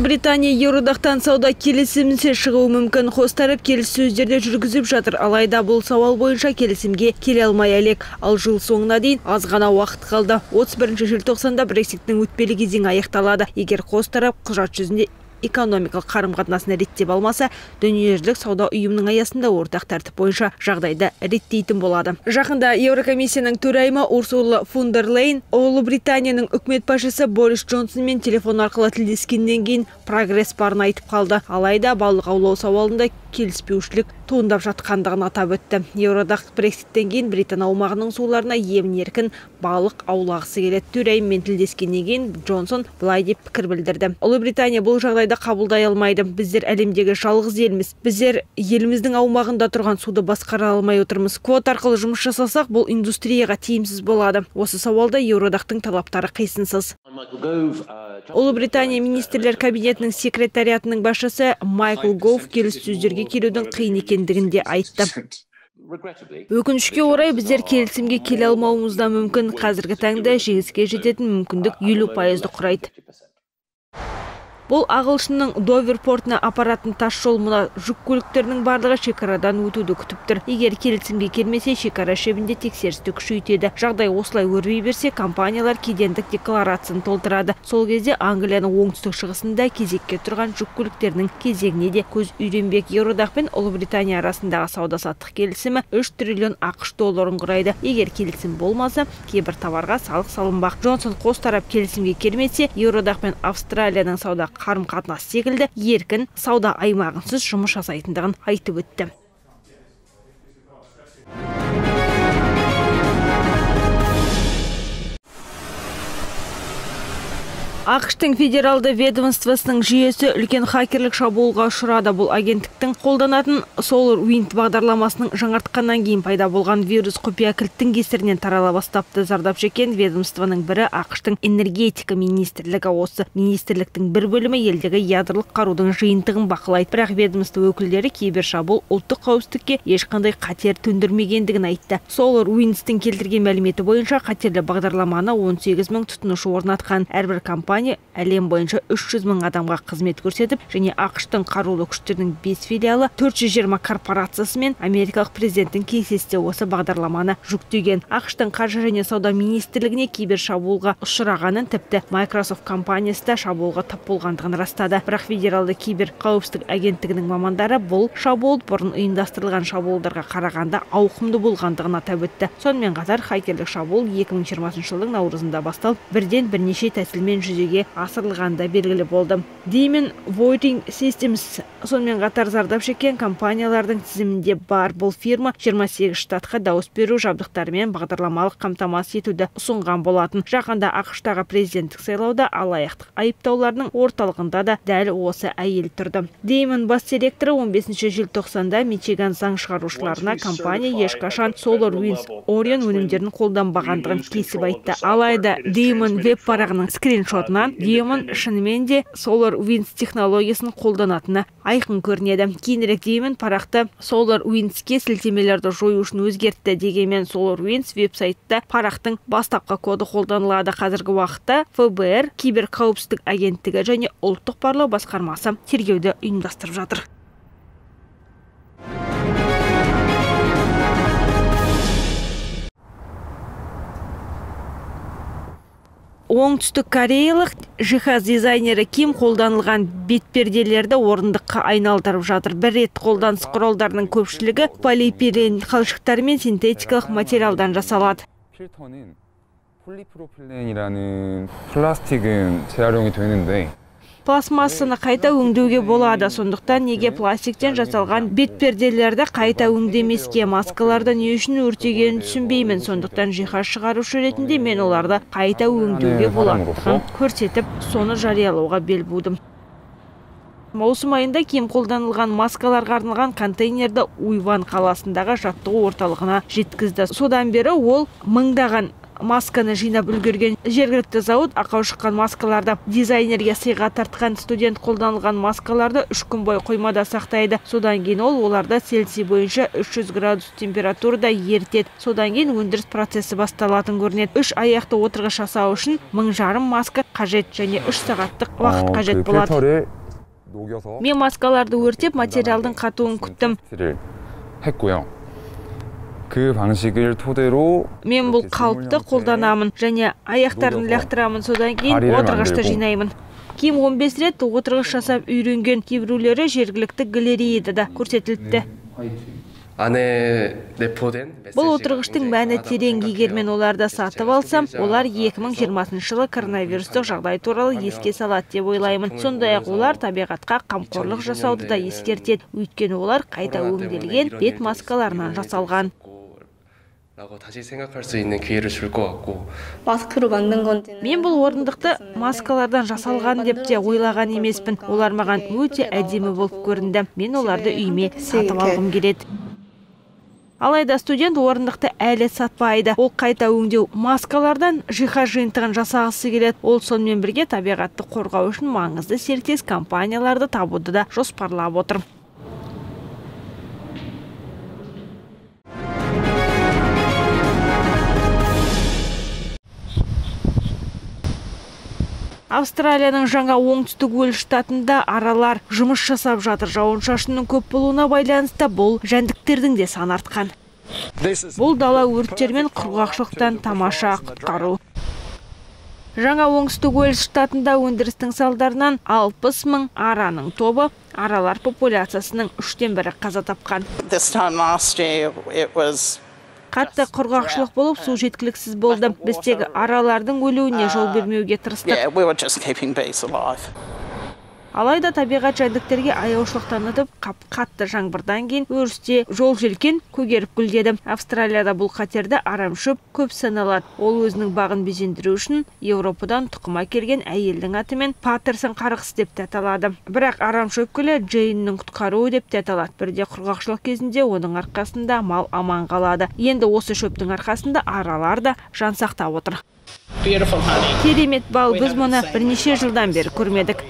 ұлыбритания еуроодақтан сауда келісімінсіз шығуы мүмкін. Қос тарап келіссөздерді жүргізіп жатыр. Алайда бұл сауал бойынша келісімге келе алмай әлек. Ал жыл соңына дейін аз ғана уақыт қалды. 31 желтоқсанда брекситтің өтпелі кезеңі аяқталады. Егер қос тарап құжат жүзінде экономикалық қарым қатынасын реттеп алмаса дүниежүзілік сауда ұйымының аясында ортақ тәртіп бойынша жағдайды реттейтін болады. Жақында еурокомиссияның төрайымы урсула фон дер лейн ұлыбританияның үкімет басшысы борис джонсонмен телефон арқылы тілдескеннен кейін прогресс барын айтып қалды. Алайда балық аулау сауалында келіспеушілік туындап жатқандығын атап өтті. Еуроодақ брекситтен кейін британ аумағының суларына емін еркін балық аулағысы келеді. Төрайыммен тілдескеннен кейін джонсон былай деп пікір білдірді. Ұлыбритания бұл жағдайды қабылдай алмайды. Біздер әлемдегі жалғыз елміз. Біздер еліміздің аумағында тұрған суды басқара алмай отырмыз. Квота арқылы жұмыс жасасақ бұл индустрияға тиімсіз болады. Осы сауалда еуроодақтың талаптары қисынсыз. Ұлыбритания министрлер кабинетінің секретариатының басшысы майкл гоуф келіссөздерге келудің қиын екендігін де айтты. Өкінішке орай біздер келісімге келе алмауымыз да мүмкін. Қазіргі таңда жеңіске жететін мүмкіндік елу пайызды құрайды. Бұл ағылшынның довер портына апаратын тас жол мына жүк көліктерінің барлығы шекарадан өтуді күтіп тұр. Егер келісімге келмесе шекара шебінде тексерісті күшейтеді. Жағдай осылай өрбей берсе компаниялар кедендік декларацияны толтырады. Сол кезде англияның оңтүстік шығысында кезекке тұрған жүк көліктерінің кезегіне де көз үйренбек. Еуроодақ пен ұлыбритания арасындағы сауда саттық келісімі үш триллион ақш долларын құрайды. Егер келісім болмаса кейбір товарға салық салынбақ. Джонсон қос тарап келісімге келмесе еуроодақ пен австралияның сауда қарым қатынас секілді еркін сауда аймағынсыз жұмыс жасайтындығын айтып өтті. Ақштың федералды ведомствосының жүйесі үлкен хакерлік шабуылға ұшырады. Бұл агенттіктің қолданатын solar wind бағдарламасының жаңартқаннан кейін пайда болған вирус құпия кілттің кесірінен тарала бастапты зардап шеккен ведомствоның бірі ақштың энергетика министрлігі. Осы министрліктің бір бөлімі елдегі ядролық қарудың жиынтығын бақылайды. Бірақ ведомство өкілдері кейбір шабуыл ұлттық қауіпсіздікке ешқандай қатер төндірмегендігін айтты. Solar windстің келтірген мәліметі бойынша қатерлі бағдарламаны 18 мың тұтынушы орнатқан әрбір компания әлем бойынша 300 мың адамға қызмет көрсетіп және ақштың қарулы күштерінің 5 филиалы 420 корпорациясы мен америкалық президенттің кеңсесі осы бағдарламаны жүктеген. Ақштың қаржы және сауда министрлігіне кибер шабуылға ұшырағанын тіпті Microsoft компаниясы да шабуылға тап болғандығын растады. Бірақ федералды кибер қауіпсіздік агенттігінің мамандары бұл шабуыл бұрын ұйымдастырылған шабуылдарға қарағанда ауқымды болғандығын атап өтті. Сонымен қатар хакерлік шабуыл 2020 жылдың наурызында басталып бірден бірнеше тәсілмен жүзеге асырылғаны да белгілі болды. Деймін voting systems сонымен қатар зардап шеккен компаниялардың тізімінде бар. Бұл фирма 28 штатқа дауыс беру жабдықтарымен бағдарламалық қамтамасыз етуді ұсынған болатын. Жақында ақштағы президенттік сайлауда алаяқтық айыптауларының орталығында да дәл осы әйел тұрды. Деймон бас директоры 15 желтоқсанда мичиган заң шығарушыларына компания ешқашан solar winds орион өнімдерін қолданбағандығын кесіп айтты. алайда деймон веб парағының скриншотынан деймон шынымен де solar winds технологиясын қолданатыны айқын көрінеді. Кейінірек деймін парақты solar windsке сілтемелерді жою үшін өзгертті дегенмен solar winds веб-сайтта парақтың бастапқы коды қолданылады. Қазіргі уақытта фбр киберқауіпсіздік агенттігі және ұлттық барлау басқармасы тергеуді ұйымдастырып жатыр. Оңтүстік кореялық жиһаз дизайнері ким қолданылған бетперделерді орындыққа айналдырып жатыр. Бір рет қолданыс құралдарының көпшілігі полипирен қалшықтары мен синтетикалық материалдан жасалады пластмассаны қайта өңдеуге болады. Сондықтан неге пластиктен жасалған бетперделерді қайта өңдемеске маскаларды не үшін өртегенін түсінбеймін. Сондықтан жиһаз шығарушы ретінде мен оларды қайта өңдеуге болатындығын көрсетіп соны жариялауға бел будым. Маусым айында кем қолданылған маскаларға арналған контейнерді уйван қаласындағы жаттығу орталығына жеткізді. Содан бері ол мыңдаған масканы жинап үлгерген жергілікті зауыт ақау шыққан маскаларды дизайнерге сыйға тартқан студент қолданылған маскаларды үш күн бойы қоймада сақтайды. Содан кейін ол оларды цельсий бойынша 300 градус температурада ерітеді содан кейін өндіріс процесі басталатын көрінеді. Үш аяқты отырғыш жасау үшін мың жарым маска қажет және үш сағаттық уақыт қажет болады. мен маскаларды өртеп материалдың қатуын күттім. 그 방식을 토대로 мен бұл 이렇게 қалыпты 스물 қолданамын және аяқтарын 녹여서 лақтырамын содан кейін 다리를 отырғышты 만들고. жинаймын ким 15 рет отырғыш жасап үйренген кейбіреулері жергілікті галереяда да көрсетіліпті 안에 내포된 бұл отырғыштың мәні терең егер мен оларды сатып алсам олар 2020 жылы коронавирустық жағдай туралы еске салады деп ойлаймын. сондай ақ олар табиғатқа қамқорлық жасауды да ескертеді. Өйткені олар қайта өңделген бет маскаларынан жасалған мен бұл орындықты маскалардан жасалған. деп те ойлаған емеспін олар маған өте әдемі болып көрінді мен оларды үйіме сатып алғым келеді алайда студент орындықты әлі сатпайды. Ол қайта өңдеу маскалардан жиһаз жиынтығын жасағысы келеді. Ол сонымен бірге табиғатты қорғау үшін маңызды серіктес компанияларды табуды да жоспарлап отыр. Австралияның жаңа оңтүстік уэльс штатында аралар жұмыс жасап жатыр. Жауын шашынның көп болуына байланысты бұл жәндіктердің де саны артқан. Бұл дала өрттер мен құрғақшылықтан тамаша құтқару. Жаңа оңтүстік уэльс штатында өндірістің салдарынан 60 мың араның тобы аралар популяциясының үштен бірі қаза тапқан. Қатты құрғақшылық болып су жеткіліксіз болды біз тек аралардың өлуіне жол бермеуге тырыстық. Алайда табиғат жәндіктерге аяушылық танытып қап қатты жаңбырдан кейін өрісте жол желкен көгеріп гүлдеді австралияда бұл қатерді арамшөп көп саналады. Ол өзінің бағын безендіру үшін еуропадан тұқым әкелген әйелдің атымен паттерсон қарғыс деп те аталады бірақ арамшөп гүлі джейннің құтқаруы деп те аталады бірде құрғақшылық кезінде оның арқасында мал аман қалады. Енді осы шөптің арқасында аралар да жан сақтап отыр керемет бал біз мұны бірнеше жылдан бері көрмедік.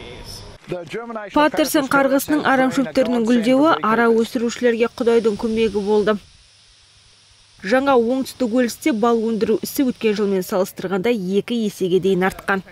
Паттерсон қарғысының арамшөптерінің гүлдеуі ара өсірушілерге құдайдың көмегі болды. Жаңа оңтүстік уэльсте бал өндіру ісі өткен жылмен салыстырғанда екі есеге дейін артқан.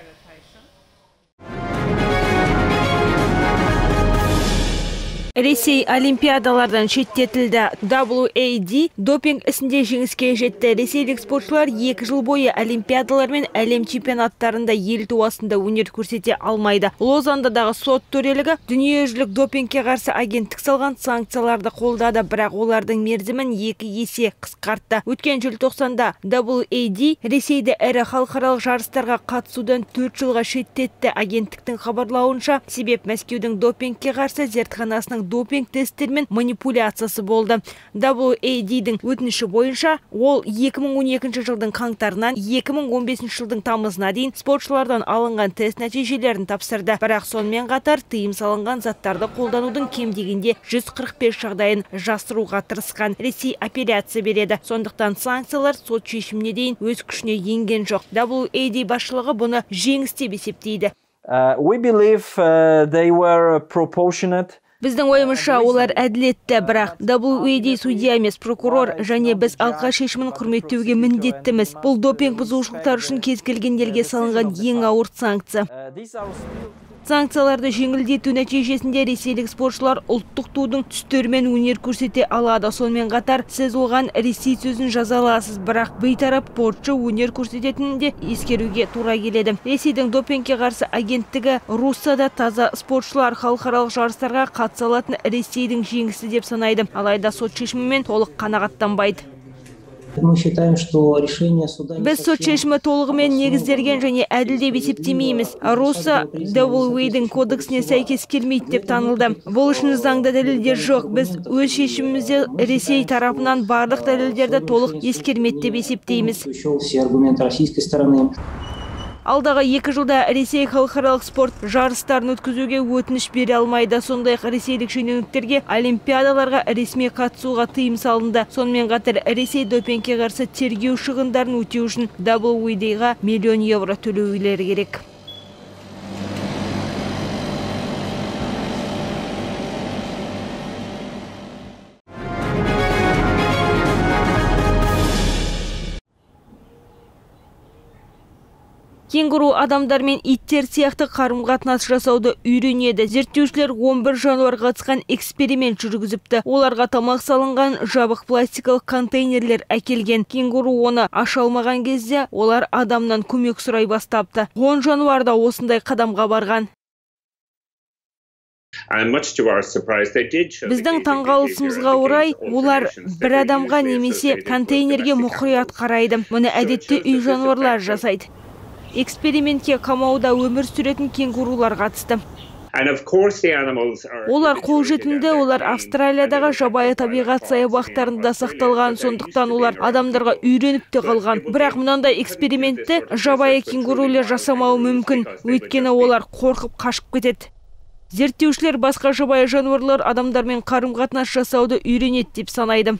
Ресей олимпиадалардан шеттетілді. WAD допинг ісінде жеңіске жетті. Ресейлік спортшылар екі жыл бойы олимпиадалар мен әлем чемпионаттарында ел туасында өнер көрсете алмайды. Лозандадағы сот төрелігі дүниежүзілік допингке қарсы агенттік салған санкцияларды қолдады бірақ олардың мерзімін екі есе қысқартты. Өткен желтоқсанда WAD ресейді ірі халықаралық жарыстарға қатысудан төрт жылға шеттетті. Агенттіктің хабарлауынша себеп мәскеудің допингке қарсы зертханасының допинг тесттер манипуляциясы болды. WAD-дің өтініші бойынша ол 2012 жылдың қаңтарынан 2015 жылдың тамызына дейін спортшылардан алынған тест нәтижелерін тапсырды. Бірақ сонымен қатар тыйым салынған заттарды қолданудың кем дегенде 145 жағдайын жасыруға тырысқан ресей апелляция береді. Сондықтан санкциялар сот шешіміне дейін өз күшіне енген жоқ. WAD басшылығы бұны жеңіс деп есептейді. Uh, we believe uh, they were proportionate. Біздің ойымызша олар әділетті бірақ WAD судья емес прокурор және біз алқа шешімін құрметтеуге міндеттіміз. Бұл допинг бұзушылықтар үшін кез келген елге салынған ең ауыр санкция. Санкцияларды жеңілдету нәтижесінде ресейлік спортшылар ұлттық тудың түстерімен өнер көрсете алады. Сонымен қатар сіз оған ресей сөзін жаза аласыз бірақ бейтарап спортшы өнер көрсететінін де ескеруге тура келеді. Ресейдің допингке қарсы агенттігі руссияда таза спортшылар халықаралық жарыстарға қатыса алатын ресейдің жеңісі деп санайды. Алайда сот шешімімен толық қанағаттанбайды. Мы считаем, что решение суда біз сот шешімі толығымен негізделген және әділ деп есептемейміз руса дэйдің кодексіне сәйкес келмейді деп танылды бұл үшін заңда дәлелдер жоқ біз өз шешімімізде ресей тарапынан барлық дәлелдерді толық ескермеді деп есептейміз все аргументы российской стороны. Алдағы екі жылда ресей халықаралық спорт жарыстарын өткізуге өтініш бере алмайды. Сондай ақ ресейлік шенеуніктерге олимпиадаларға ресми қатысуға тыйым салынды. Сонымен қатар ресей допингке қарсы тергеу шығындарын өтеу үшін WWD-ға миллион евро төлеулері керек. Кенгуру адамдар мен иттер сияқты қарым қатынас жасауды үйренеді зерттеушілер 11 жануар қатысқан эксперимент жүргізіпті оларға тамақ салынған жабық пластикалық контейнерлер әкелген кенгуру оны аша алмаған кезде олар адамнан көмек сұрай бастапты 10 жануар да осындай қадамға барған біздің таңғалысымызға орай олар бір адамға немесе контейнерге мұқият қарайды мұны әдетте үй жануарлары жасайды экспериментке қамауда өмір сүретін кенгурулар қатысты. Олар қолжетімді олар австралиядағы жабайы табиғат саябақтарында сақталған. сондықтан олар адамдарға үйреніп те қалған. бірақ мынандай экспериментті жабайы кенгурулер жасамауы мүмкін. өйткені олар қорқып қашып кетеді. Зерттеушілер басқа жабайы жануарлар адамдармен қарым қатынас жасауды үйренеді деп санайды.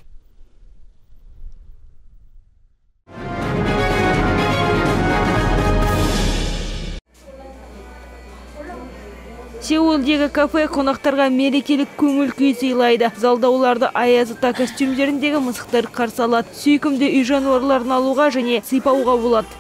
Сеулдегі кафе қонақтарға мерекелік көңіл күй сыйлайды. Залда оларды аяз ата костюмдеріндегі мысықтар қарсы алады. Сүйкімді үй жануарларын алуға және сыйпауға болады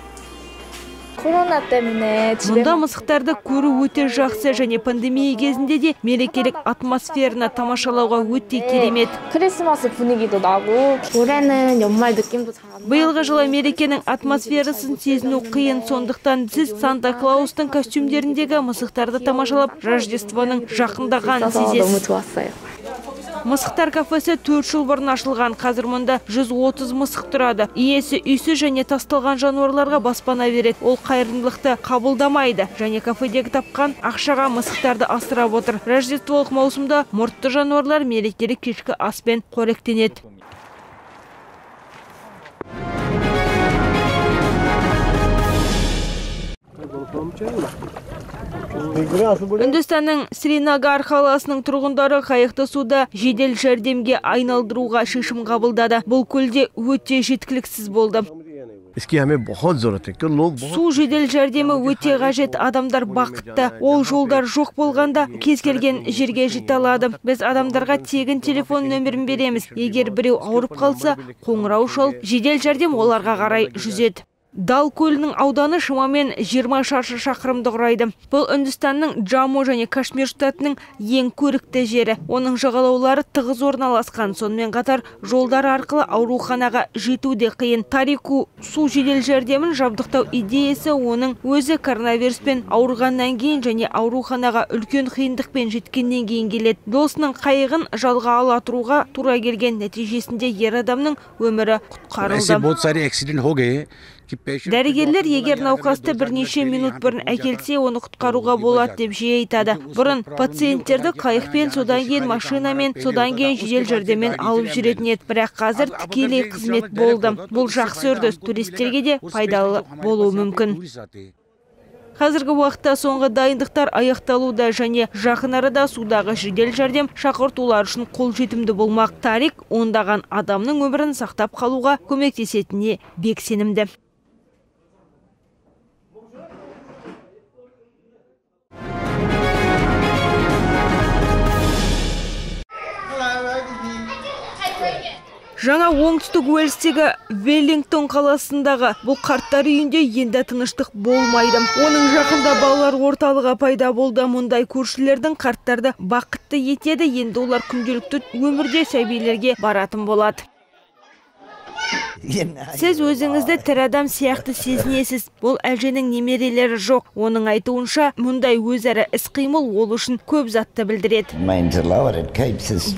코로나 때문에 집에 мұнда мысықтарды көру өте жақсы және пандемия кезінде де мерекелік атмосфераны тамашалауға өте керемет 크리스마스 분위기도 나고 올해는 연말 느낌도 잘 안 биылғы жылы мерекенің атмосферасын сезіну қиын сондықтан сіз санта клаустың костюмдеріндегі мысықтарды тамашалап рождествоның жақындағанын 있어서 너무 сезесіз 좋았어요. мысықтар кафесі төрт жыл бұрын ашылған. Қазір мұнда 130 мысық тұрады. Иесі үйсіз және тасталған жануарларға баспана береді. Ол қайырымдылықты қабылдамайды. Және кафедегі тапқан ақшаға мысықтарды асырап отыр. Рождестволық маусымда мұртты жануарлар мерекелік кешкі аспен қоректенеді үндістанның сринагар қаласының тұрғындары қайықты суда жедел жәрдемге айналдыруға шешім қабылдады. Бұл көлде өте жеткіліксіз болды. Су жедел жәрдемі өте қажет адамдар бақытты. Ол жолдар жоқ болғанда кез келген жерге жете алады. Біз адамдарға тегін телефон нөмірін береміз. Егер біреу ауырып қалса қоңырау шалып жедел жәрдем оларға қарай жүзеді дал көлінің ауданы шамамен 20 шаршы шақырымды құрайды. Бұл үндістанның джамму және кашмир штатының ең көрікті жері. Оның жағалаулары тығыз орналасқан. Сонымен қатар жолдар арқылы ауруханаға жету де қиын. Тарику су жедел жәрдемін жабдықтау идеясы оның өзі коронавируспен ауырғаннан кейін және ауруханаға үлкен қиындықпен жеткеннен кейін келеді. Досының қайығын жалға ала тұруға тура келген нәтижесінде ер адамның өмірі құтқарылды дәрігерлер егер науқасты бірнеше минут бұрын әкелсе оны құтқаруға болады деп жиі айтады. Бұрын пациенттерді қайықпен содан кейін машинамен содан кейін жедел жәрдеммен алып жүретін еді. Бірақ қазір тікелей қызмет болды. бұл жақсы үрдіс. туристерге де пайдалы болуы мүмкін. Қазіргі уақытта соңғы дайындықтар аяқталуда және жақын арада судағы жедел жәрдем шақыртулар үшін қолжетімді болмақ. Тарик ондаған адамның өмірін сақтап қалуға көмектесетініне бек сенімді. Жаңа оңтүстік Уэльстегі Веллингтон қаласындағы бұл қарттар үйінде енді тыныштық болмайды. Оның жақында балалар орталығы пайда болды. Мұндай көршілердің қарттарды бақытты етеді. Енді олар күнделікті өмірде сәбилерге баратын болады. Сіз өзіңізді тірі адам сияқты сезінесіз. Бұл әженің немерелері жоқ. Оның айтуынша, мұндай өзара іс-қимыл ол үшін көп затты білдіреді.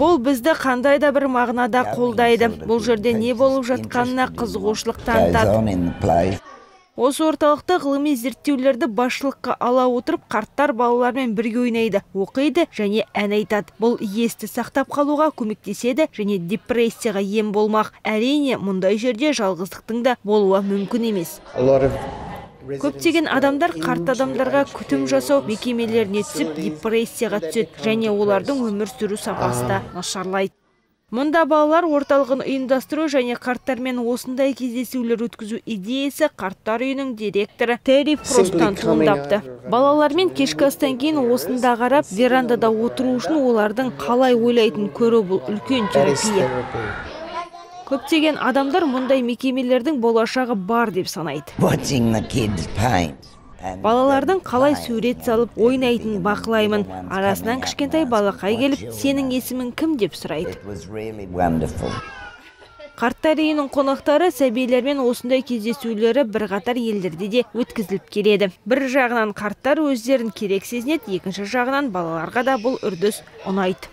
Бұл бізді қандай да бір мағынада қолдайды. Бұл жерде не болып жатқанына қызығушылық танытады. Осы орталықта ғылыми зерттеулерді басшылыққа ала отырып, қарттар балалармен бірге ойнайды, оқиды және ән айтады. Бұл есті сақтап қалуға көмектеседі және депрессияға ем болмақ. Әрине, мұндай жерде жалғыздықтың да болуы мүмкін емес. көптеген адамдар қарт адамдарға күтім жасау мекемелеріне түсіп депрессияға түседі және олардың өмір сүру сапасы да нашарлайды мұнда балалар орталығын ұйымдастыру және қарттармен осындай кездесулер өткізу идеясы қарттар үйінің директоры терри фросттан туындапты. балалармен кешкі астан кейін осында қарап верандада отыру үшін олардың қалай ойлайтынын көру бұл үлкен терапия. көптеген адамдар мұндай мекемелердің болашағы бар деп санайды. Балалардың қалай сурет салып ойнайтынын бақылаймын. арасынан кішкентай балақай келіп сенің есімің кім? деп сұрайды. Қарттар үйінің қонақтары сәбилермен осындай кездесулері бірқатар елдерде де өткізіліп келеді. Бір жағынан қарттар өздерін керек сезінеді екінші жағынан балаларға да бұл үрдіс ұнайды.